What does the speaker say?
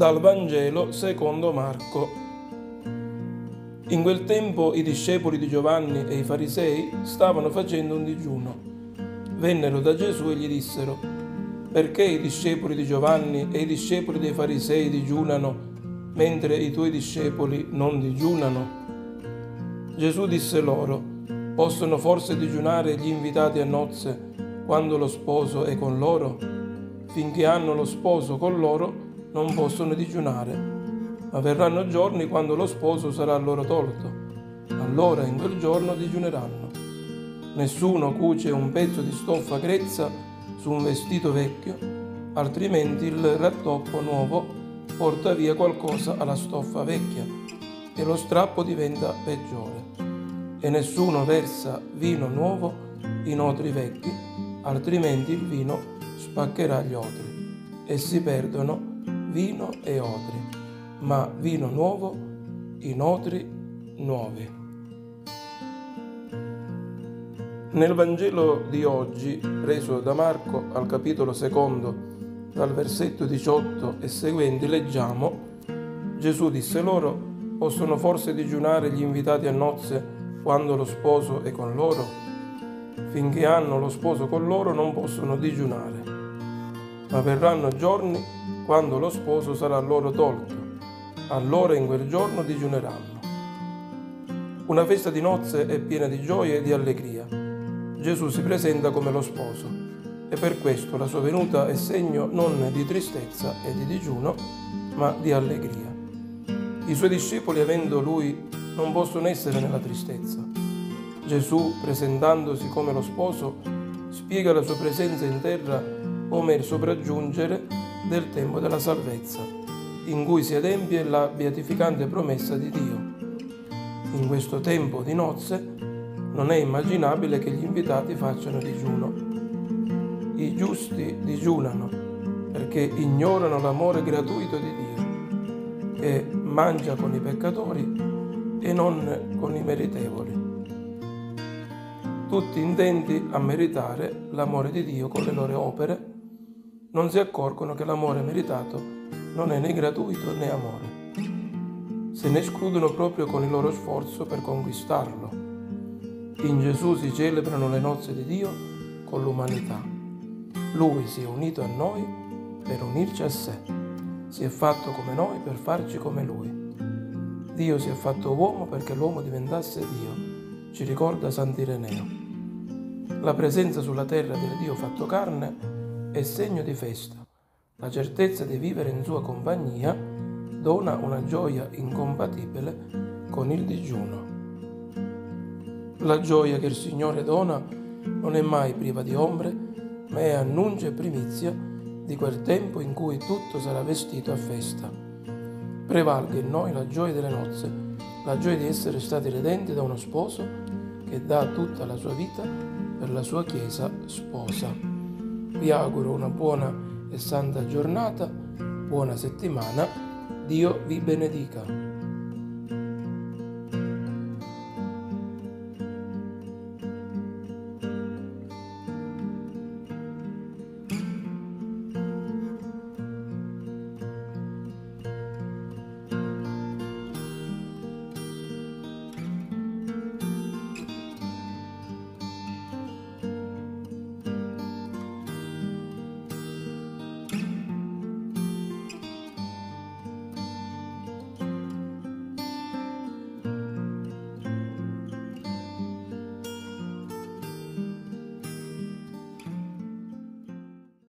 Dal Vangelo secondo Marco. In quel tempo i discepoli di Giovanni e i farisei stavano facendo un digiuno. Vennero da Gesù e gli dissero, perché i discepoli di Giovanni e i discepoli dei farisei digiunano, mentre i tuoi discepoli non digiunano? Gesù disse loro, possono forse digiunare gli invitati a nozze quando lo sposo è con loro? Finché hanno lo sposo con loro, non possono digiunare, ma verranno giorni quando lo sposo sarà loro tolto. Allora in quel giorno digiuneranno. Nessuno cuce un pezzo di stoffa grezza su un vestito vecchio, altrimenti il rattoppo nuovo porta via qualcosa alla stoffa vecchia e lo strappo diventa peggiore. E nessuno versa vino nuovo in otri vecchi, altrimenti il vino spaccherà gli otri e si perdono vino e odri, ma vino nuovo in odri nuovi. Nel Vangelo di oggi, preso da Marco al capitolo secondo, dal versetto 18 e seguenti, leggiamo Gesù disse loro, possono forse digiunare gli invitati a nozze quando lo sposo è con loro? Finché hanno lo sposo con loro non possono digiunare, ma verranno giorni quando lo sposo sarà loro tolto, allora in quel giorno digiuneranno. Una festa di nozze è piena di gioia e di allegria. Gesù si presenta come lo sposo e per questo la sua venuta è segno non di tristezza e di digiuno, ma di allegria. I suoi discepoli, avendo lui, non possono essere nella tristezza. Gesù, presentandosi come lo sposo, spiega la sua presenza in terra come il sopraggiungere del tempo della salvezza, in cui si adempie la beatificante promessa di Dio. In questo tempo di nozze non è immaginabile che gli invitati facciano digiuno. I giusti digiunano perché ignorano l'amore gratuito di Dio, che mangia con i peccatori e non con i meritevoli. Tutti intenti a meritare l'amore di Dio con le loro opere non si accorgono che l'amore meritato non è né gratuito né amore. Se ne escludono proprio con il loro sforzo per conquistarlo. In Gesù si celebrano le nozze di Dio con l'umanità. Lui si è unito a noi per unirci a sé. Si è fatto come noi per farci come Lui. Dio si è fatto uomo perché l'uomo diventasse Dio, ci ricorda Sant'Ireneo. La presenza sulla terra del Dio fatto carne è segno di festa. La certezza di vivere in sua compagnia dona una gioia incompatibile con il digiuno. La gioia che il Signore dona non è mai priva di ombre, ma è annuncia e primizia di quel tempo in cui tutto sarà vestito a festa. Prevalga in noi la gioia delle nozze, la gioia di essere stati redenti da uno sposo che dà tutta la sua vita per la sua Chiesa sposa. Vi auguro una buona e santa giornata, buona settimana, Dio vi benedica.